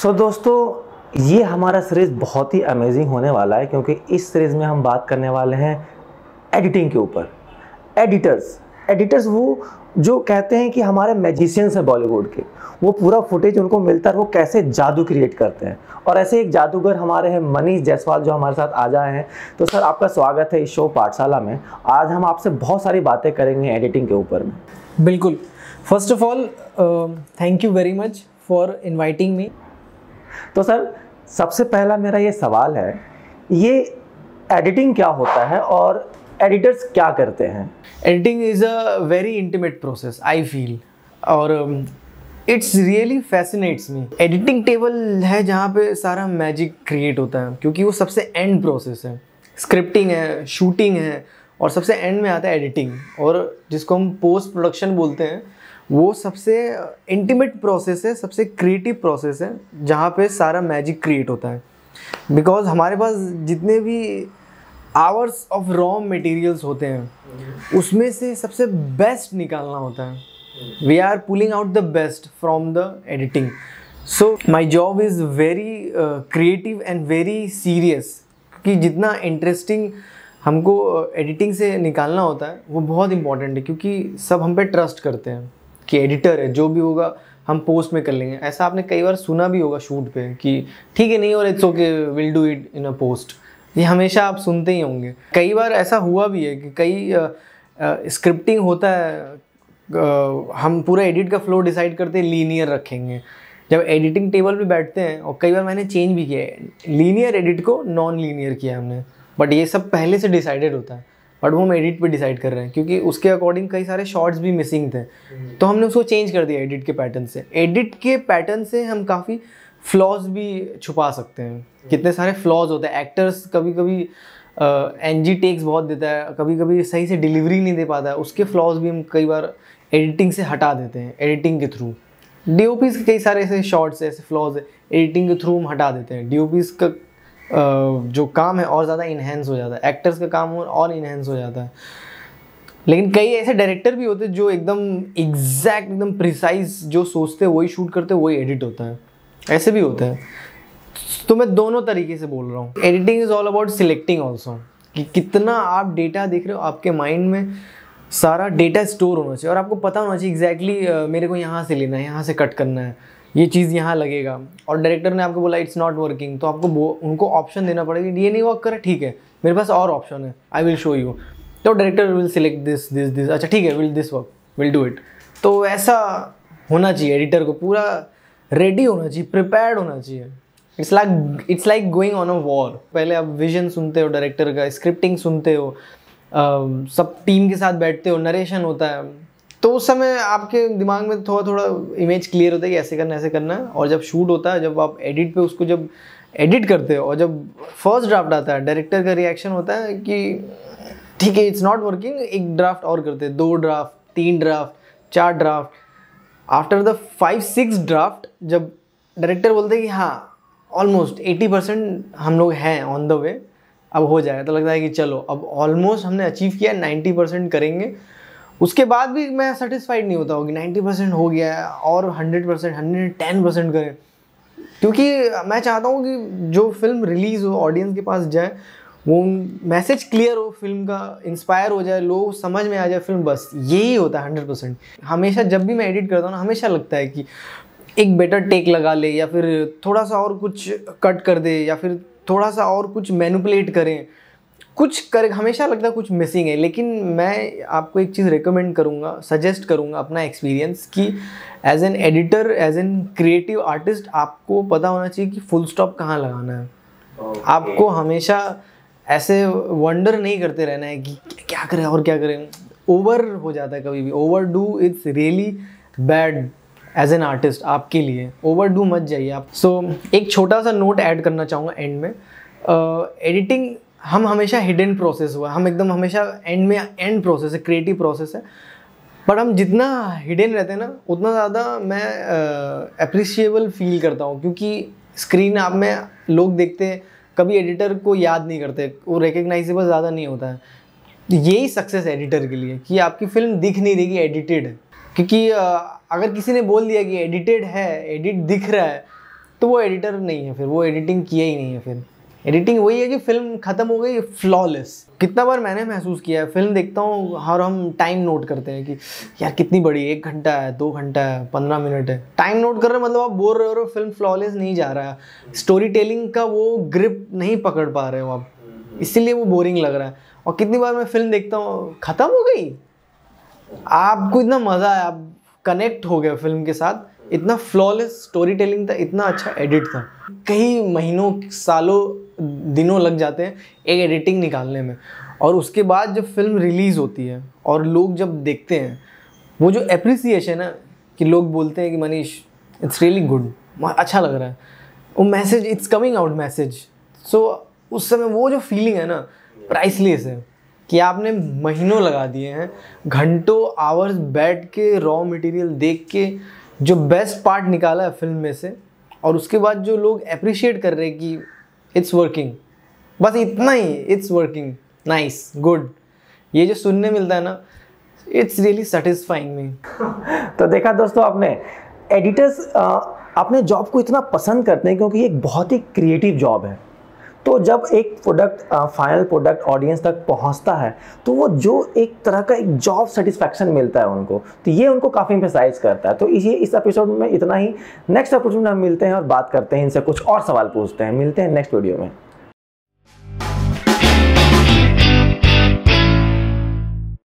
सो so, दोस्तों ये हमारा सीरीज़ बहुत ही अमेजिंग होने वाला है क्योंकि इस सीरीज़ में हम बात करने वाले हैं एडिटिंग के ऊपर। एडिटर्स एडिटर्स वो जो कहते हैं कि हमारे मैजिशियंस हैं बॉलीवुड के। वो पूरा फुटेज उनको मिलता है वो कैसे जादू क्रिएट करते हैं। और ऐसे एक जादूगर हमारे हैं मनीष जायसवाल जो हमारे साथ आ जाए हैं। तो सर आपका स्वागत है इस शो पाठशाला में। आज हम आपसे बहुत सारी बातें करेंगे एडिटिंग के ऊपर में। बिल्कुल। First of all thank you very much for inviting me तो सर, सबसे पहला मेरा ये सवाल है, ये एडिटिंग क्या होता है और एडिटर्स क्या करते हैं? Editing is a very intimate process, I feel. और it's really fascinates me. Editing table है जहाँ पे सारा मैजिक क्रिएट होता है, क्योंकि वो सबसे एंड प्रोसेस है। स्क्रिप्टिंग है, शूटिंग है, और सबसे एंड में आता है एडिटिंग। और जिसको हम पोस्ट प्रोडक्शन बोलते हैं वो सबसे इंटीमेट प्रोसेस है, सबसे क्रिएटिव प्रोसेस है, जहाँ पे सारा मैजिक क्रिएट होता है। बिकॉज़ हमारे पास जितने भी आवर्स ऑफ़ रॉ मटेरियल्स होते हैं, उसमें से सबसे बेस्ट निकालना होता है। We are pulling out the best from the editing so my job is very creative and very serious कि जितना इंटरेस्टिंग हमको एडिटिंग से निकालना होता है, वो बहुत इंपॉर्टेंट है, क्योंकि सब हम पे ट्रस्ट करते हैं। कि एडिटर है जो भी होगा हम पोस्ट में कर लेंगे। ऐसा आपने कई बार सुना भी होगा शूट पे कि ठीक है नहीं और it's okay will do it in a post ये हमेशा आप सुनते ही होंगे। कई बार ऐसा हुआ भी है कि कई स्क्रिप्टिंग होता है आ, हम पूरा एडिट का फ्लो डिसाइड करते हैं लीनियर रखेंगे। जब एडिटिंग टेबल पे बैठते हैं और कई बार मैंने चेंज भी किया है। लीनियर एडिट को नॉन लीनियर किया हमने। बट ये सब पहले से डिसाइडेड होता है। बट वो हम एडिट पे डिसाइड कर रहे हैं क्योंकि उसके अकॉर्डिंग कई सारे शॉर्ट्स भी मिसिंग थे। तो हमने उसको चेंज कर दिया एडिट के पैटर्न से। एडिट के पैटर्न से हम काफ़ी फ्लॉज भी छुपा सकते हैं। कितने सारे फ्लॉज होते हैं। एक्टर्स कभी कभी एन जी टेक्स बहुत देता है कभी कभी सही से डिलीवरी नहीं दे पाता है उसके फ्लॉज भी हम कई बार एडिटिंग से हटा देते हैं एडिटिंग के थ्रू डी ओ के कई सारे ऐसे शॉर्ट्स ऐसे फ्लॉज है एडिटिंग के थ्रू हम हटा देते हैं। डी का जो काम है और ज़्यादा इन्हेंस हो जाता है। एक्टर्स का काम और इन्हेंस हो जाता है। लेकिन कई ऐसे डायरेक्टर भी होते हैं जो एकदम एग्जैक्ट एकदम प्रिसाइज जो सोचते हैं वही शूट करते हैं वही एडिट होता है। ऐसे भी होता है। तो मैं दोनों तरीके से बोल रहा हूँ। Editing is all about selecting also कि कितना आप डेटा देख रहे हो आपके माइंड में सारा डेटा स्टोर होना चाहिए। और आपको पता होना चाहिए एग्जैक्टली exactly, मेरे को यहाँ से लेना है यहाँ से कट करना है। ये चीज़ यहाँ लगेगा। और डायरेक्टर ने आपको बोला इट्स नॉट वर्किंग तो आपको उनको ऑप्शन देना पड़ेगा ये नहीं वर्क करे ठीक है। मेरे पास और ऑप्शन है। आई विल शो यू तो director will select this this this अच्छा ठीक है will this work will do it तो ऐसा होना चाहिए। एडिटर को पूरा रेडी होना चाहिए प्रिपेयर्ड होना चाहिए। It's like it's like going on a war पहले आप विजन सुनते हो डायरेक्टर का स्क्रिप्टिंग सुनते हो। uh, सब टीम के साथ बैठते हो नरेशन होता है। तो उस समय आपके दिमाग में थोड़ा थोड़ा इमेज क्लियर होता है कि ऐसे करना ऐसे करना है और जब शूट होता है, जब आप एडिट पे उसको जब एडिट करते हो और जब फ़र्स्ट ड्राफ्ट आता है डायरेक्टर का रिएक्शन होता है कि ठीक है इट्स नॉट वर्किंग एक ड्राफ्ट और करते हैं, दो ड्राफ्ट तीन ड्राफ्ट चार draft after the five six draft जब डायरेक्टर बोलते हैं कि हाँ ऑलमोस्ट एटी परसेंट हम लोग हैं ऑन द वे अब हो जाए तो लगता है कि चलो, अब ऑलमोस्ट हमने अचीव किया नाइन्टी परसेंट करेंगे। उसके बाद भी मैं सेटिस्फाइड नहीं होता होगी नाइन्टी परसेंट हो गया है और hundred percent hundred ten percent करें। क्योंकि मैं चाहता हूँ कि जो फ़िल्म रिलीज़ हो ऑडियंस के पास जाए, वो मैसेज क्लियर हो फ़िल्म का इंस्पायर हो जाए, लोग समझ में आ जाए फ़िल्म बस यही होता है हंड्रेड परसेंट हमेशा जब भी मैं एडिट करता हूँ ना, हमेशा लगता है कि एक बेटर टेक लगा ले या फिर थोड़ा सा और कुछ कट कर दे या फिर थोड़ा सा और कुछ मैनुपलेट करें। कुछ कर हमेशा लगता है कुछ मिसिंग है लेकिन मैं आपको एक चीज़ रिकमेंड करूँगा सजेस्ट करूँगा अपना एक्सपीरियंस कि as an editor as an creative artist आपको पता होना चाहिए कि फुल स्टॉप कहाँ लगाना है। Okay. आपको हमेशा ऐसे वंडर नहीं करते रहना है कि क्या करें और क्या करें। ओवर हो जाता है कभी भी। Overdo it's really bad as an artist आपके लिए। ओवर डू मत जाइए आप। सो so, एक छोटा सा नोट ऐड करना चाहूँगा एंड में। एडिटिंग uh, हम हमेशा हिडन प्रोसेस हुआ, हम एकदम हमेशा एंड में एंड प्रोसेस है क्रिएटिव प्रोसेस है। बट हम जितना हिडन रहते हैं ना, उतना ज़्यादा मैं अप्रिशिएबल फील करता हूँ, क्योंकि स्क्रीन आप में लोग देखते कभी एडिटर को याद नहीं करते, वो रिकग्नाइजेबल ज़्यादा नहीं होता है। यही सक्सेस एडिटर के लिए, कि आपकी फ़िल्म दिख नहीं रही एडिटेड है। क्योंकि अगर किसी ने बोल दिया कि एडिटेड है एडिट दिख रहा है तो वो एडिटर नहीं है फिर, वो एडिटिंग किया ही नहीं है फिर। एडिटिंग वही है कि फ़िल्म खत्म हो गई फ्लॉलेस कितना बार मैंने महसूस किया है फ़िल्म देखता हूँ और हम टाइम नोट करते हैं कि यार कितनी बड़ी एक घंटा है दो घंटा है पंद्रह मिनट है। टाइम नोट कर रहे मतलब आप बोल रहे हो फ़िल्म फ्लॉलेस नहीं जा रहा है। स्टोरी टेलिंग का वो ग्रिप नहीं पकड़ पा रहे हो आप। इसीलिए वो बोरिंग लग रहा है। और कितनी बार मैं फ़िल्म देखता हूँ ख़त्म हो गई? आपको इतना मज़ा है आप कनेक्ट हो गए फ़िल्म के साथ। इतना फ्लॉलेस स्टोरी टेलिंग था इतना अच्छा एडिट था। कई महीनों सालों दिनों लग जाते हैं एक एडिटिंग निकालने में। और उसके बाद जब फ़िल्म रिलीज़ होती है और लोग जब देखते हैं, वो जो अप्रिसिएशन है कि लोग बोलते हैं कि, मनीष इट्स रियली गुड अच्छा लग रहा है। वो message it's coming out message so उस समय वो जो फीलिंग है ना प्राइसलेस है कि आपने महीनों लगा दिए हैं, घंटों आवर्स बैठ के रॉ मटेरियल देख के, जो बेस्ट पार्ट निकाला है फ़िल्म में से, और उसके बाद जो लोग अप्रिशिएट कर रहे हैं कि इट्स वर्किंग बस इतना ही इट्स वर्किंग नाइस गुड ये जो सुनने मिलता है ना इट्स रियली सेटिस्फाइंग मी तो देखा दोस्तों आपने एडिटर्स अपने जॉब को इतना पसंद करते हैं क्योंकि ये एक बहुत ही क्रिएटिव जॉब है। तो जब एक प्रोडक्ट फाइनल प्रोडक्ट ऑडियंस तक पहुँचता है तो वो जो एक तरह का एक जॉब सेटिस्फैक्शन मिलता है उनको तो ये उनको काफ़ी इम्फेसाइज करता है। तो इसी इस एपिसोड में इतना ही। नेक्स्ट एपिसोड में हम मिलते हैं और बात करते हैं इनसे, कुछ और सवाल पूछते हैं। मिलते हैं नेक्स्ट वीडियो में।